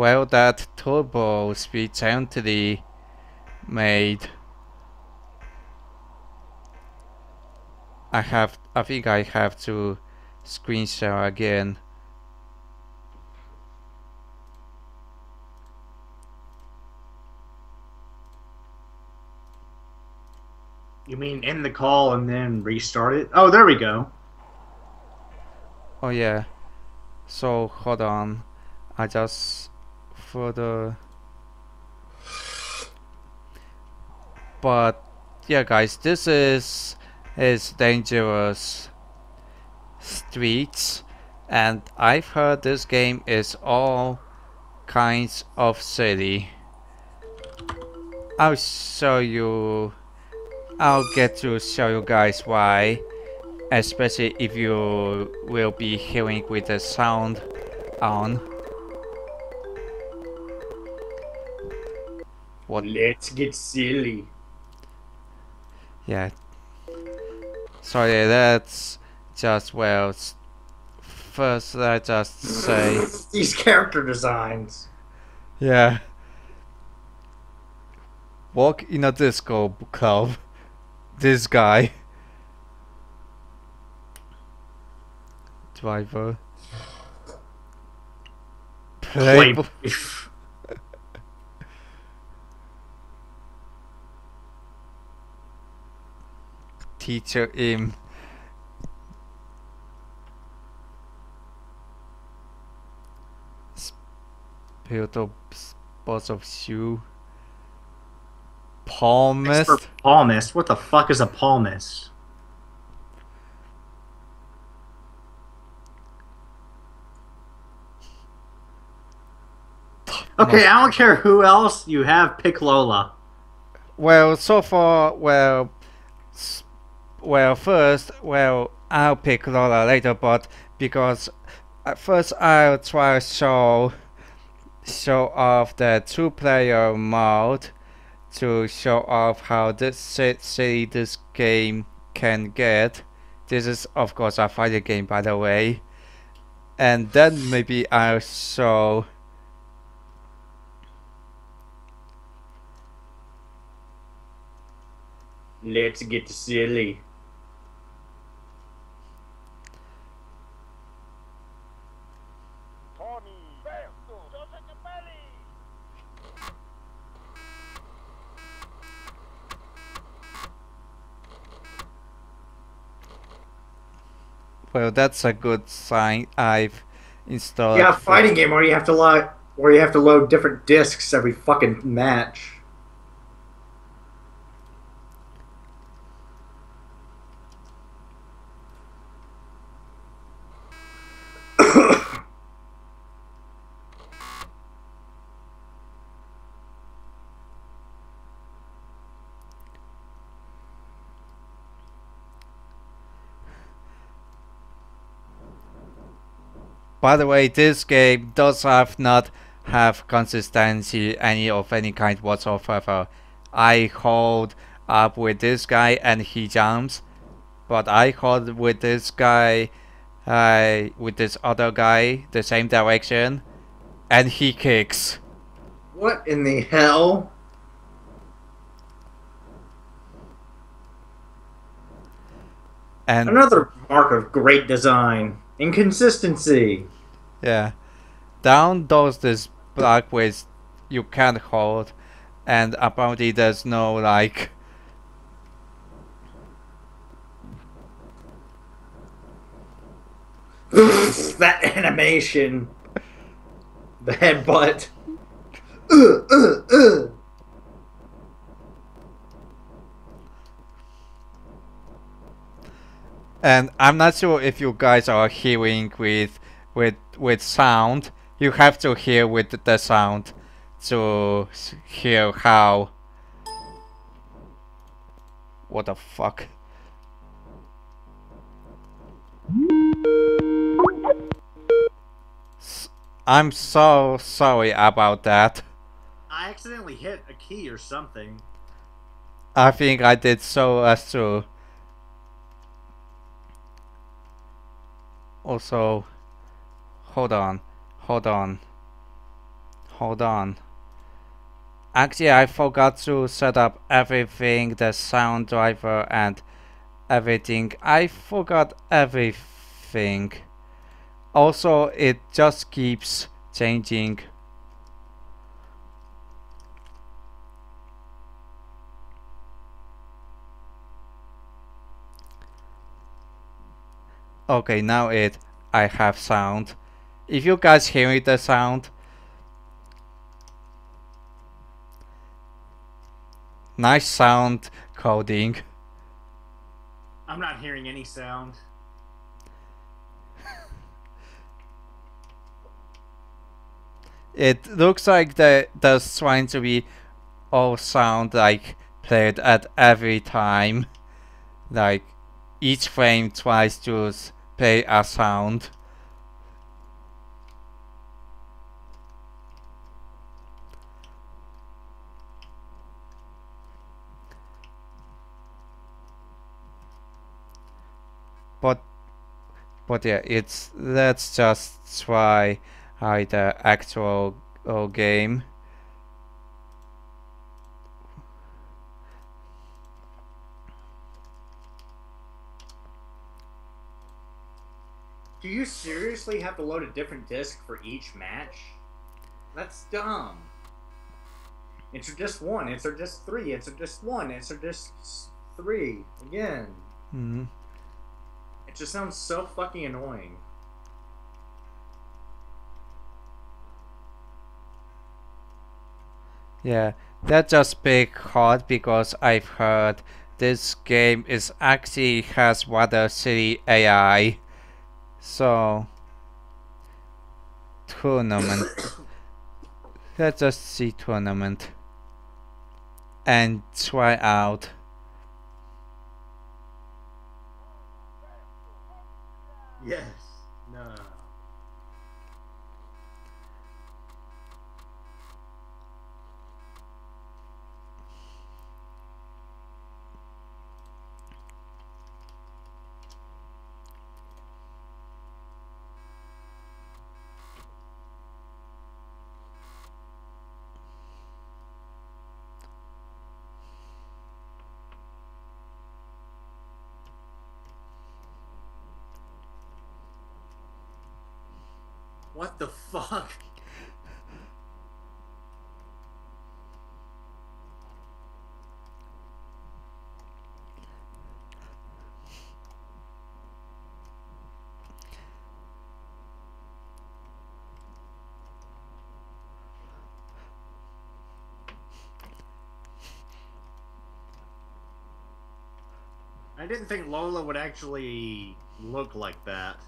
well that turbo speed gently made I have I think I have to screen share again You mean end the call and then restart it? Oh, there we go. oh yeah so hold on I just further but yeah guys this is is dangerous streets and I've heard this game is all kinds of silly. I'll show you I'll get to show you guys why especially if you will be hearing with the sound on what Let's get silly. Yeah. Sorry, that's just well. First, I just say These character designs. yeah. Walk in a disco club. This guy. Driver. Play. Play. Teacher im. Spilled up spots of shoe. Palmist. Expert palmist. What the fuck is a palmist? Okay, I don't care who else you have. Pick Lola. Well, so far, well, well, first, well, I'll pick Lola later, but because at first I'll try show show off the two-player mode to show off how this silly this game can get. This is, of course, a fighting game, by the way, and then maybe I'll show. Let's get silly. That's a good sign. I've installed. Yeah, fighting game where you have to load where you have to load different discs every fucking match. By the way, this game does have not have consistency any of any kind whatsoever. I hold up with this guy and he jumps, but I hold with this guy, uh, with this other guy the same direction, and he kicks. What in the hell? And Another mark of great design. Inconsistency. yeah, down those this block with you can't hold, and apparently there's no like that animation. The headbutt. Uh, uh, uh. And I'm not sure if you guys are hearing with with with sound. You have to hear with the sound to hear how. What the fuck? I'm so sorry about that. I accidentally hit a key or something. I think I did so as to. Also, hold on, hold on, hold on. Actually, I forgot to set up everything, the sound driver and everything. I forgot everything. Also, it just keeps changing. Okay, now it I have sound. If you guys hear the sound, nice sound coding. I'm not hearing any sound. It looks like the there's trying to be all sound like played at every time. Like each frame tries to play a sound. But but yeah, it's let's just try uh, the actual uh, game. Seriously have to load a different disc for each match? That's dumb. Enter disc one, enter disc three, enter disc one, enter disc three. Again. Mhm. It just sounds so fucking annoying. Yeah, that just big hard because I've heard this game is actually has rather silly AI. So tournament. Let's just see tournament and try out. Yes. No. no, no. What the fuck? I didn't think Lola would actually look like that.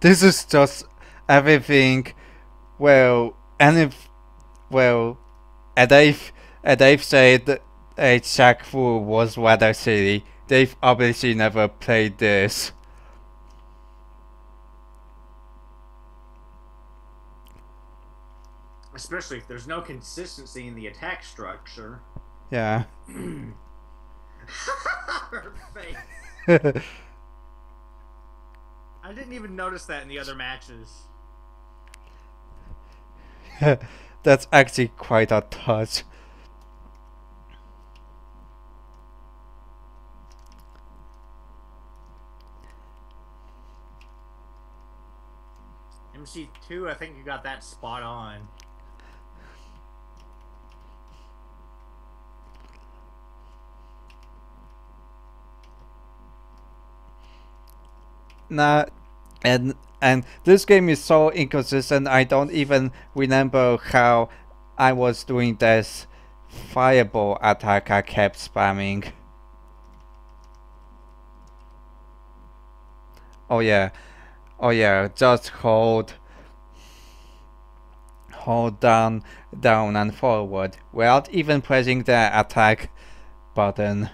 This is just everything. Well, and if well, and Dave, and Dave said a Shaq Fu was rather silly. They've obviously never played this. Especially if there's no consistency in the attack structure. Yeah. Her face. I didn't even notice that in the other matches. That's actually quite a touch. MC2, I think you got that spot on. Nah, and and this game is so inconsistent. I don't even remember how I was doing this fireball attack. I kept spamming. Oh yeah, oh yeah. Just hold, hold down, down and forward without even pressing the attack button.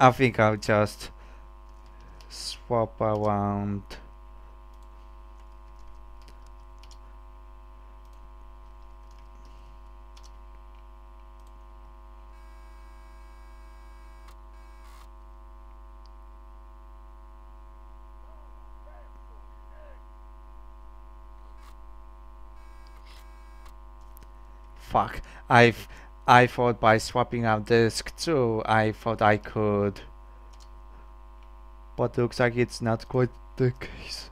I think I'll just swap around. Fuck. I've I thought by swapping out disk too, I thought I could. But looks like it's not quite the case.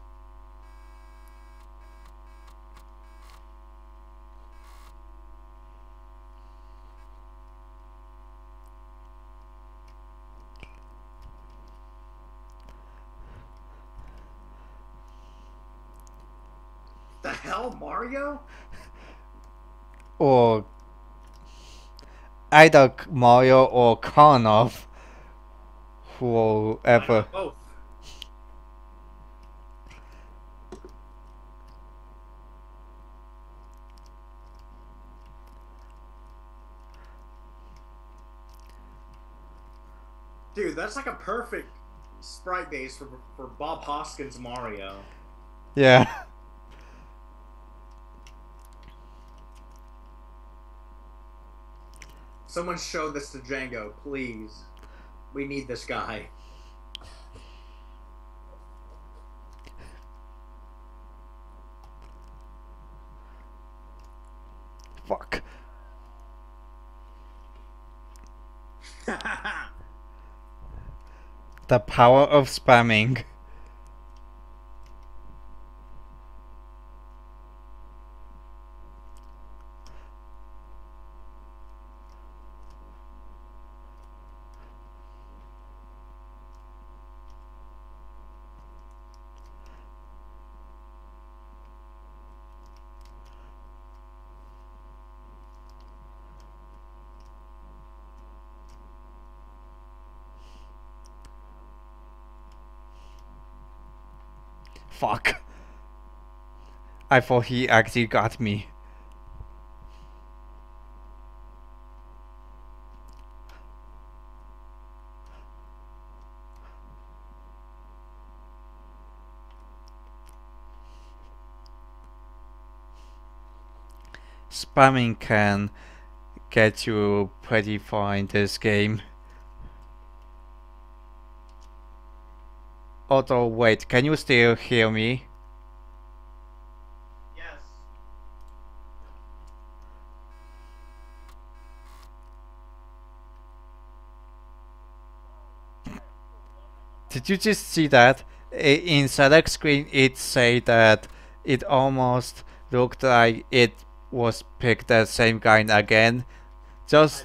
The hell, Mario? Or either Mario or Karnov. Whoever. Both. Dude, that's like a perfect sprite base for, for Bob Hoskins Mario. Yeah. Someone show this to Django, please. We need this guy. Fuck. The power of spamming. Fuck. I thought he actually got me. Spamming can get you pretty far in this game. Although, wait, can you still hear me? yes. Did you just see that? In select screen it said that it almost looked like it was picked the same guy again. Just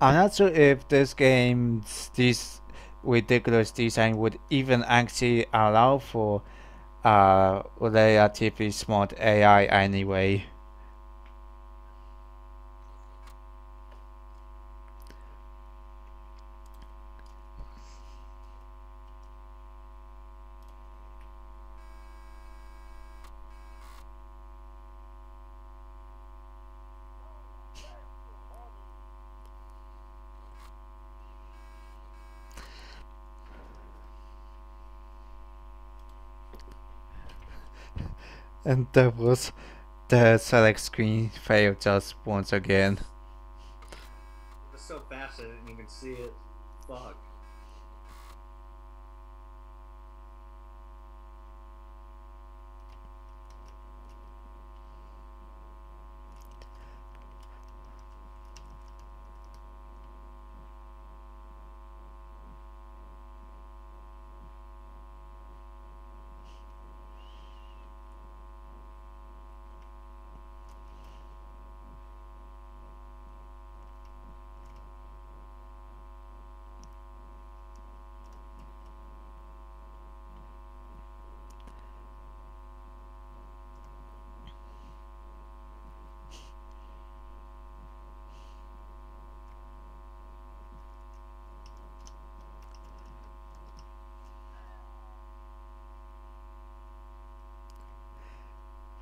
I'm not sure if this game's this ridiculous design would even actually allow for uh, relatively smart AI anyway. And that was the select screen failed just once again. It was so fast I didn't even see it. Fuck.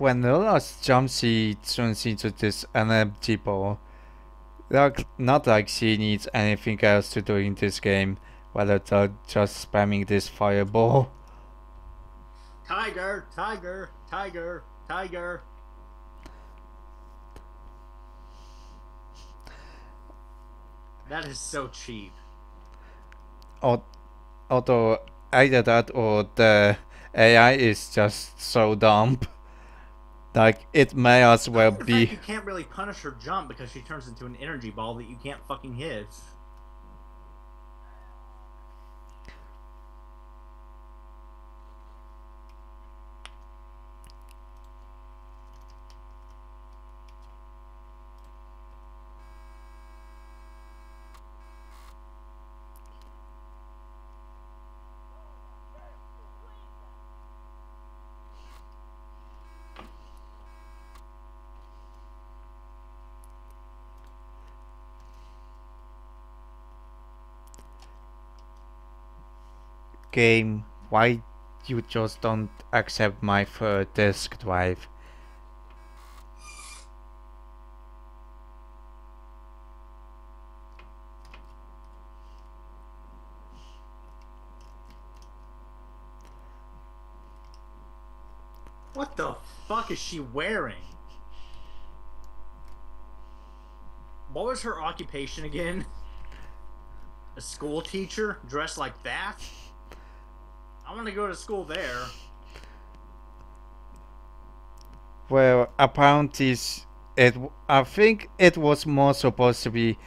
When Lola's jump she turns into this energy ball, like, not like she needs anything else to do in this game, rather than just spamming this fireball. Tiger, tiger, tiger, tiger. That is so cheap. Al- Although either that or the AI is just so dumb. Like it may as well be. you can't really punish her jump because she turns into an energy ball that you can't fucking hit. Game, why you just don't accept my third disk drive? What the fuck is she wearing? What was her occupation again? A school teacher dressed like that? I want to go to school there. Well, apparently it. I think it was more supposed to be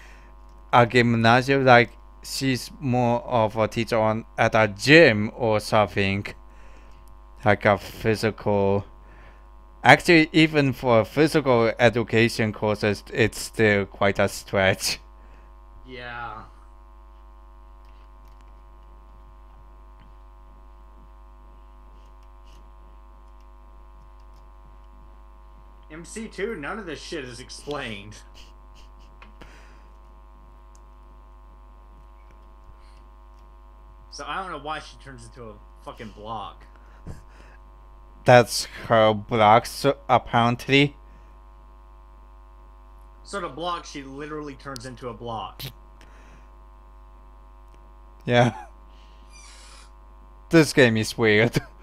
a gymnasium, like she's more of a teacher on at a gym or something, like a physical. Actually, even for physical education courses, it's still quite a stretch. Yeah. MC2, none of this shit is explained. So I don't know why she turns into a fucking block. That's her blocks, apparently. So to block, she literally turns into a block. Yeah. This game is weird.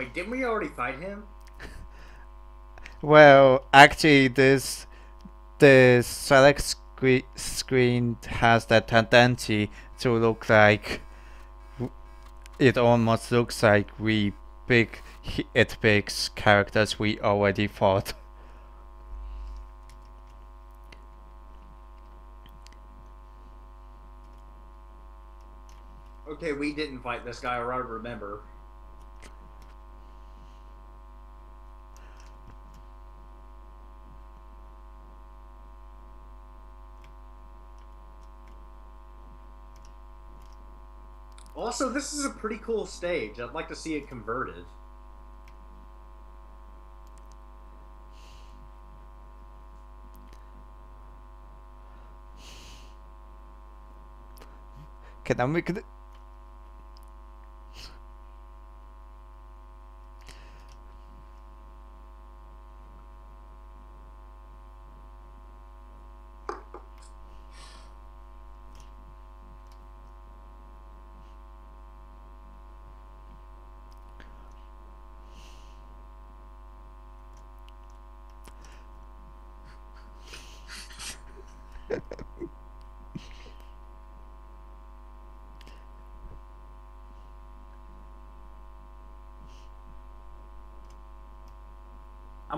Wait, didn't we already fight him? Well, actually, this the select screen screen has the tendency to look like it almost looks like we pick it picks characters we already fought. Okay, we didn't fight this guy, or I remember. Also, this is a pretty cool stage. I'd like to see it converted. Okay, now we could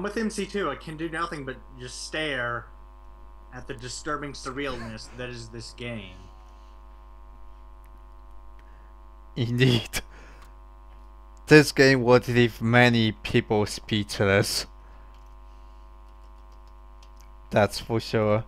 I'm with MC2. I can do nothing but just stare at the disturbing surrealness that is this game. Indeed. This game would leave many people speechless. That's for sure.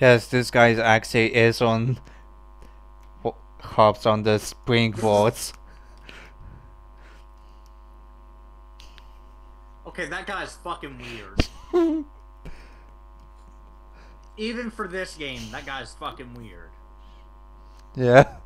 Yes, this guy's actually is on hops on the springboards. Okay, that guy's fucking weird. Even for this game, that guy's fucking weird. Yeah.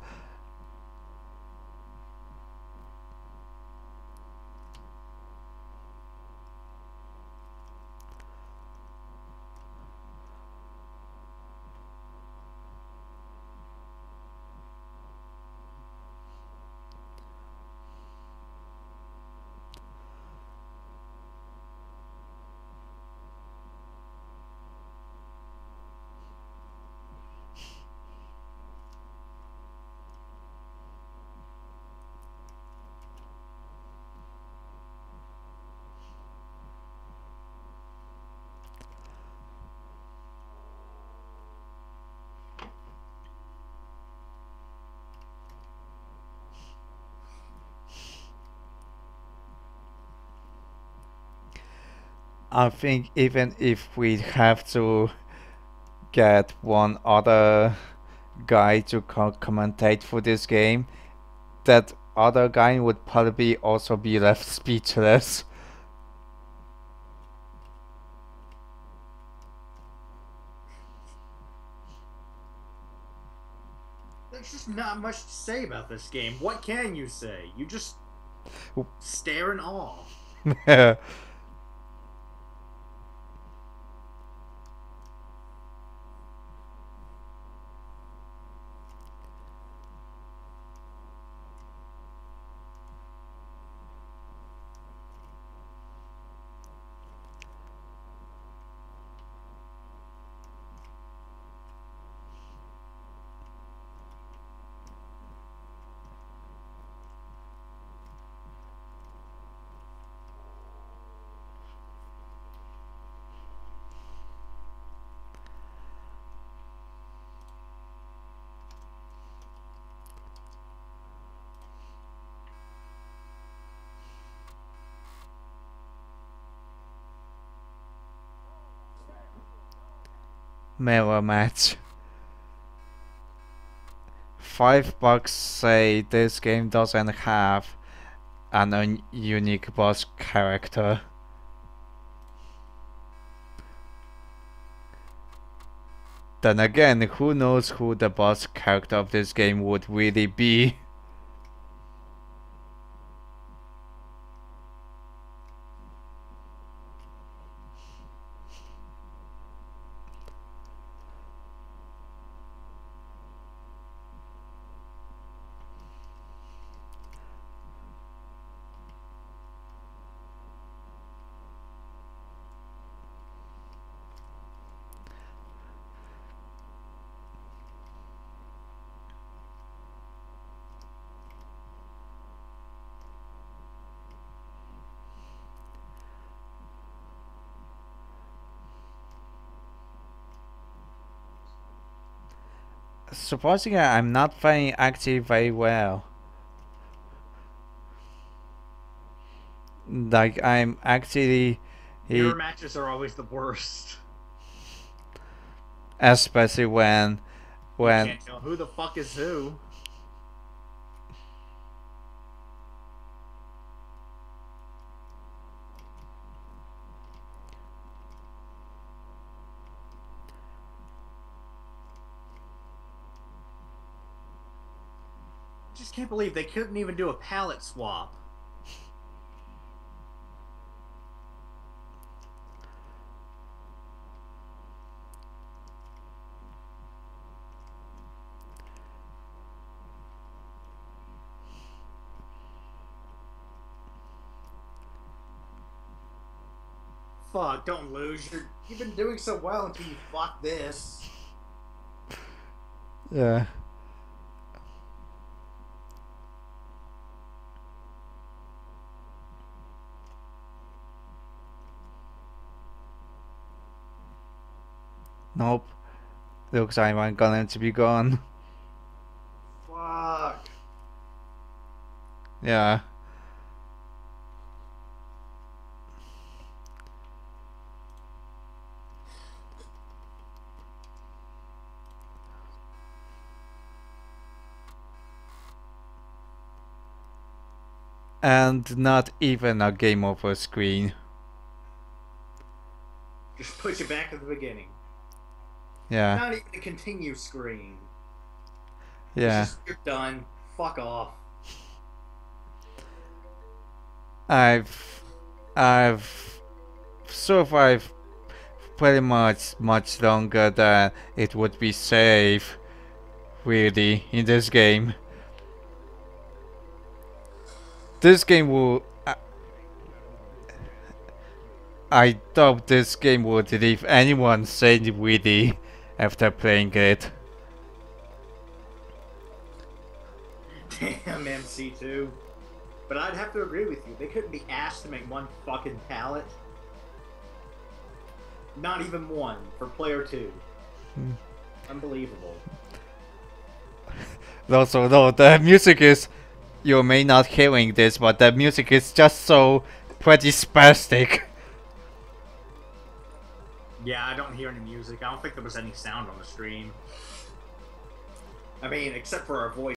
I think even if we have to get one other guy to co commentate for this game, that other guy would probably also be left speechless. There's just not much to say about this game. What can you say? You just stare in awe. mirror match. Five bucks say this game doesn't have an unique boss character. Then again, who knows who the boss character of this game would really be? Surprisingly, I'm not playing active very well. Like I'm actually, Mirror eh, matches are always the worst. especially when, when Can't tell who the fuck is who. Just can't believe they couldn't even do a palette swap. Fuck, don't lose. You're, you've been doing so well until you fuck this. yeah. Nope. Looks like I'm going to be gone. Fuck. Yeah. And not even a game over screen. Just put you back at the beginning. Yeah. Not even a continue screen. Yeah. Just, you're done. Fuck off. I've I've survived pretty much much longer than it would be safe really in this game. This game will I, I doubt this game would leave anyone sane really after playing it. Damn MC2. But I'd have to agree with you. They couldn't be asked to make one fucking palette. Not even one for player two. Hmm. Unbelievable. Also, no, the music is. You may not hearing this, but the music is just so pretty spastic. Yeah, I don't hear any music. I don't think there was any sound on the stream. I mean, except for our voice.